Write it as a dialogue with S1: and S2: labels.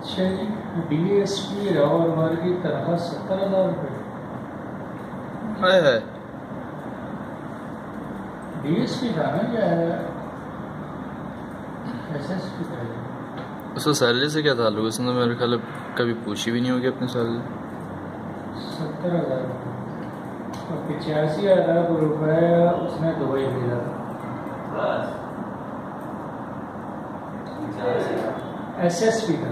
S1: अच्छा जी डीएसपी रावल वर्ग की तनख्वाह सत्तर हज़ार रुपये
S2: हाय।
S1: डीएसपी था ना क्या है? एसएसपी ये।
S2: उसका सैलरी से क्या ताल्लुक है? उसने मेरे ख्याल कभी पूछी भी नहीं होगी अपनी सैलरी
S1: सत्तर हज़ार। पिचासी हज़ार रुपये उसने दुबई भेजा था एसएसपी का